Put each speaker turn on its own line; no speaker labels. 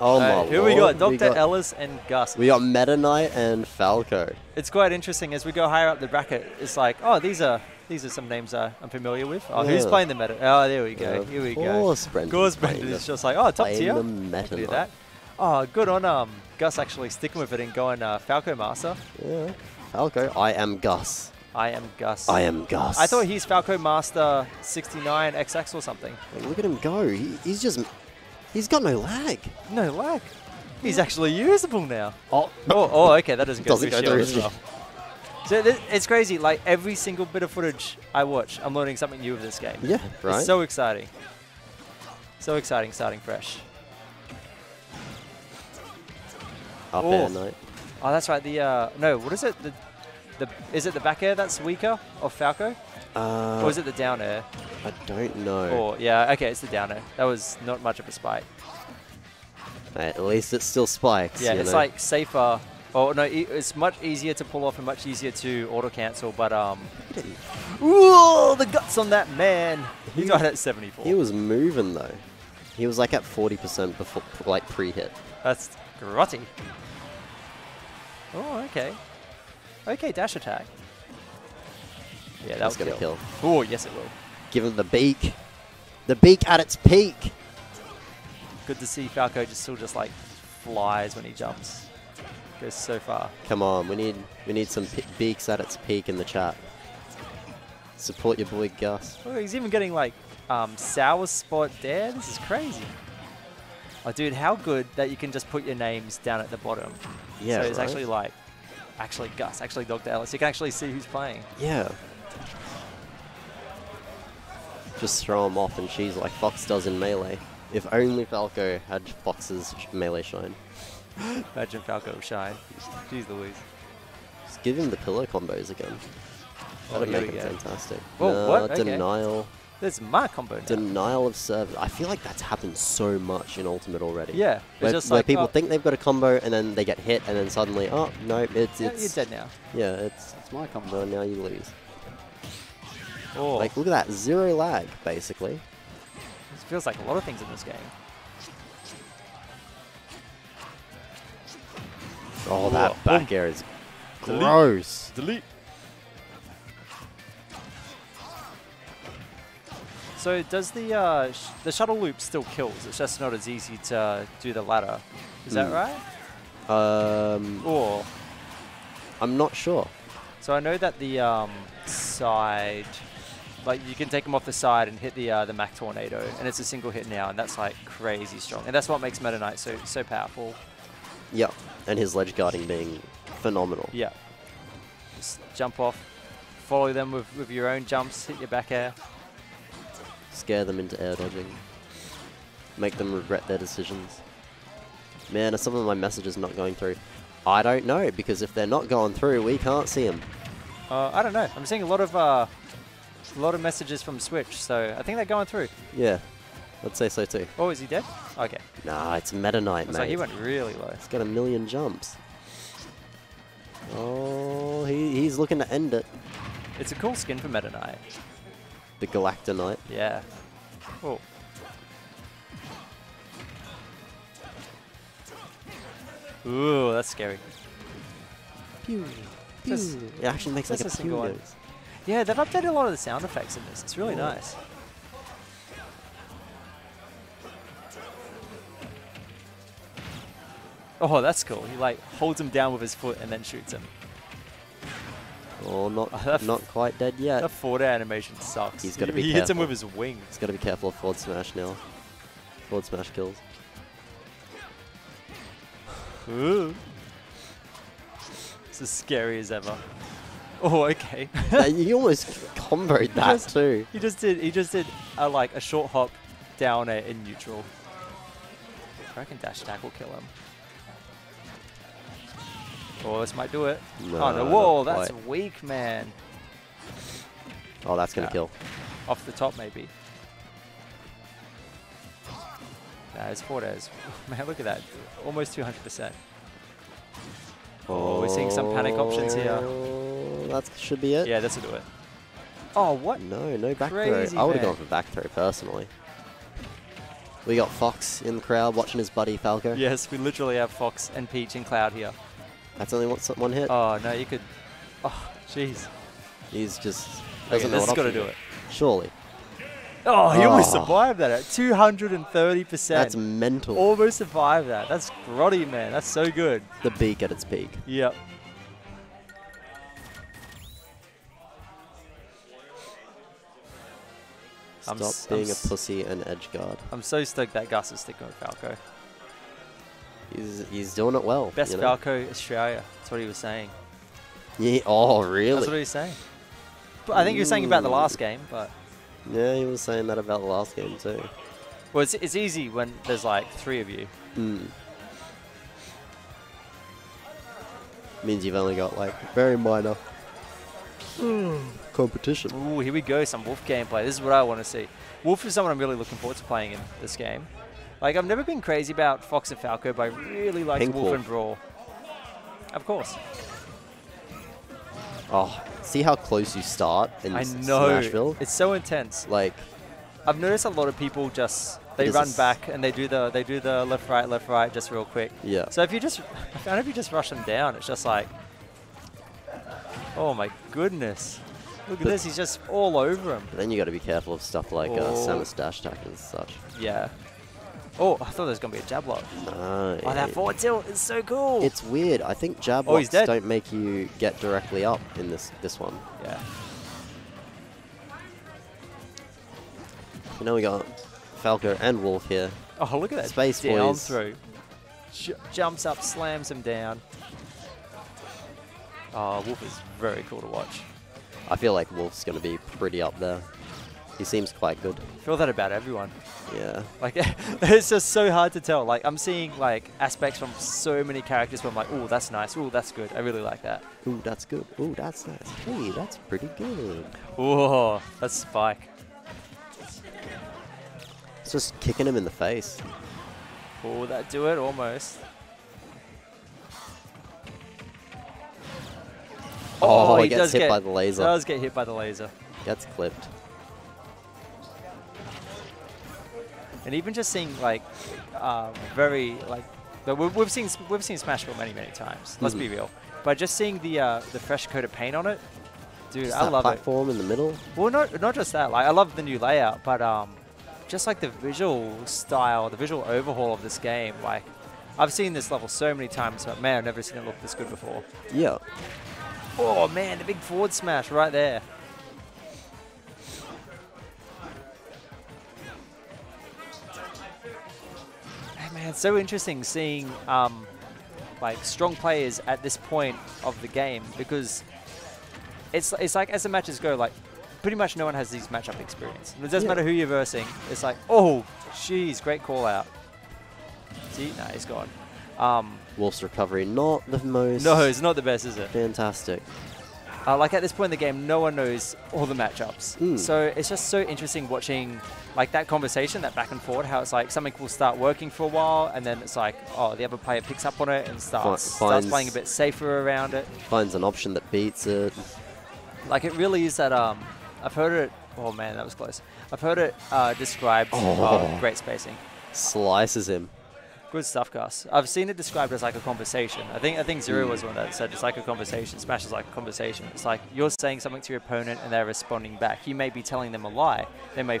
Oh
Uh,
my
Who we got?
lord,
Dr. Ellis and Gus.
We got Meta Knight and Falco.
It's quite interesting as we go higher up the bracket. It's like, oh, these are these are some names uh, I'm familiar with. Oh, who's playing the meta? Oh, there we go.
Of
Here we go.
course Brendan's
Of course, Brendan is just like, oh, top tier.
the Meta
do
Knight.
that. Oh, good on um Gus actually sticking with it and going uh, Falco Master.
Yeah. Falco, I am Gus.
I am Gus.
I am Gus.
I thought he's Falco Master 69 XX or something.
Look at him go. He, he's just. He's got no lag.
No lag. He's actually usable now.
Oh,
Oh, oh okay, that doesn't go
Doesn't
through
go
shield
through
as well. So th- it's crazy. Like every single bit of footage I watch, I'm learning something new of this game.
Yeah, right.
It's so exciting. So exciting, starting fresh.
Up
Oh.
air Knight.
Oh, that's right. The uh, no, what is it? The, the is it the back air that's weaker of Falco,
Uh,
or is it the down air?
I don't know.
Or yeah, okay, it's the down air. That was not much of a spike.
At least it still spikes.
Yeah, it's
know?
like safer. Oh no, it's much easier to pull off and much easier to auto cancel. But um, ooh, the guts on that man. He got at 74.
He was moving though. He was like at 40% before, like pre-hit.
That's grotty. Oh, okay. Okay, dash attack. Yeah,
That's
that'll
gonna kill.
Oh, yes it will.
Give him the beak. The beak at its peak.
Good to see Falco just still just like flies when he jumps. Goes so far.
Come on, we need we need some beaks at its peak in the chat. Support your boy Gus.
Oh, he's even getting like um, sour spot there. This is crazy. Oh, dude, how good that you can just put your names down at the bottom.
Yeah,
So it's
right?
actually like, actually Gus, actually Dr. Ellis. You can actually see who's playing.
Yeah. Just throw him off and she's like Fox does in Melee. If only Falco had Fox's Melee shine.
Imagine Falco shine. Jeez Louise.
Just give him the pillow combos again.
Oh,
That'd
here
make
him
fantastic.
Oh,
No,
what? Okay.
Denial.
There's my combo now.
Denial of service. I feel like that's happened so much in Ultimate already.
Yeah, it's
Where,
just
where
like,
people
oh,
think they've got a combo and then they get hit and then suddenly, oh, no, it's,
yeah,
it's,
you're dead now.
yeah, it's, it's my combo and now you lose.
Oh,
Like, look at that. Zero lag, basically.
This feels like a lot of things in this game.
Oh,
Whoa.
that back air is
Delete.
gross.
Delete. So does the uh, sh the shuttle loop still kills? It's just not as easy to do the ladder. Is that
Hmm.
right?
Um,
Or
I'm not sure.
so I know that the um, side, like you can take them off the side and hit the uh, the Mach Tornado, and it's a single hit now, and that's like crazy strong, and that's what makes Meta Knight so so powerful.
Yeah, and his ledge guarding being phenomenal.
Yeah. Just jump off, follow them with, with your own jumps, hit your back air.
Scare them into air dodging. Make them regret their decisions. Man, are some of my messages not going through? I don't know, because if they're not going through, we can't see them.
Uh, I don't know. I'm seeing a lot of uh, a lot of messages from Switch, so I think they're going through.
Yeah, I'd say so too.
Oh, is he dead? Okay.
Nah, it's Meta Knight,
So
mate.
he went really low.
He's got a million jumps. Oh, he, he's looking to end it.
It's a cool skin for Meta Knight.
The Galacta Knight.
Yeah. Oh. Ooh, that's scary.
Pew,
Just-
pew. It actually makes like a
a single
pew
one.
noise.
Yeah, they've updated a lot of the sound effects in this. It's really
Yeah.
nice. Oh, that's cool. He like holds him down with his foot and then shoots him.
Oh, not not quite dead yet.
That forward animation sucks.
He's gotta
he,
be
he hits him
careful.
with his wing.
He's got to be careful of forward smash now. Forward smash kills.
Ooh. It's as scary as ever. Oh, okay.
You almost comboed that
just-
too.
he just did. He just did a, like a short hop down air in neutral. I reckon dash attack will kill him. Oh, this might do it.
No,
oh no! Whoa, that's
quite.
weak, man.
Oh, that's gonna
Yeah.
kill.
Off the top, maybe. Nah, it's four days. Man, look at that. Almost 200%. Oh, we're seeing some panic options here.
Oh, That should be it.
Yeah, this will do it. Oh, what?
No, no back
Crazy,
throw. I would have gone for back throw personally. We got Fox in the crowd watching his buddy Falco.
Yes, we literally have Fox and Peach and Cloud here.
That's only one, one hit.
Oh, no, you could... Oh, jeez.
He's just
Okay,
doesn't know
this has
what
got to do it.
Surely.
Oh, he almost
Oh.
survived that at 230%.
That's mental.
almost survived that. That's grotty, man. That's so good.
the beak at its peak.
Yep. I'm
Stop
I'm
being a pussy and edge guard.
I'm so stoked that Gus is sticking with Falco.
He's he's doing it well.
Best
you know?
Falco Australia. That's what he was saying.
Yeah. Oh, really?
That's what he was saying. But I think he was saying about the last game, but
Yeah, he was saying that about the last game too.
well, it's, it's easy when there's like three of you.
Mm. Means you've only got like very minor competition.
Ooh, here we go, some Wolf gameplay. This is what I want to see. Wolf is someone I'm really looking forward to playing in this game. Like, I've never been crazy about Fox and Falco, but I really like Wolf,
Wolf.
and Brawl. Of course.
Oh, see how close you start in
I know.
Smashville?
It's so intense.
Like,
I've noticed a lot of people just they run back and they do the they do the left right left right just real quick.
yeah.
So if you just I found if you just rush them down, it's just like Oh my goodness. Look at this, he's just all over him.
But then you got to be careful of stuff like uh,
Oh.
Samus dash attack and such.
Yeah. Oh, I thought there was gonna be a jab lock.
No.
Oh, that forward tilt is so cool.
It's weird. I think jab
Oh,
locks don't make you get directly up in this this one.
yeah.
You know we got Falco and Wolf here.
Oh, look at that
Space
down
boys.
through. J- jumps up, slams him down. Oh, Wolf is very cool to watch.
I feel like Wolf's going to be pretty up there. He seems quite good.
I feel that about everyone.
Yeah.
Like, it's just so hard to tell. Like, I'm seeing like aspects from so many characters where I'm like, oh, that's nice. Oh, that's good. I really like that.
Ooh, that's good. Ooh, that's nice. Hey, that's pretty good.
Oh, that's Spike.
It's just kicking him in the face.
Oh, that do it almost.
Oh, he,
he
gets
does
hit
get-
by the laser.
Does get hit by the laser.
Gets clipped.
And even just seeing like um, very like we've, seen we've seen Smashville many many times. Let's be
Mhm.
real. But just seeing the uh, the fresh coat of paint on it, dude,
Just
I love it.
platform in the middle.
Well, not not just that. Like I love the new layout, but um, just like the visual style, the visual overhaul of this game. Like I've seen this level so many times, but man, I've never seen it look this good before.
Yeah.
Oh man, the big forward smash right there. It's so interesting seeing um, like strong players at this point of the game because it's it's like as the matches go, like pretty much no one has these matchup experience. It doesn't
Yeah.
matter who you're versing. It's like, oh, jeez, great call out. See, no, he's gone. Um,
Wolf's recovery, not the most
no, it's not the best, is it?
fantastic.
Uh, like at this point in the game, no one knows all the matchups.
Mm.
So it's just so interesting watching like that conversation, that back and forth, how it's like something will start working for a while, and then it's like, oh, the other player picks up on it and starts, starts playing a bit safer around it.
Finds an option that beats it.
Like it really is that. Um, I've heard it. Oh man, that was close. I've heard it uh, described.
Oh.
Oh, great spacing.
Slices him.
Good stuff, Gus. I've seen it described as like a conversation. I think I think Zero was one that said it's like a conversation. Smash is like a conversation. It's like you're saying something to your opponent and they're responding back. You may be telling them a lie. They may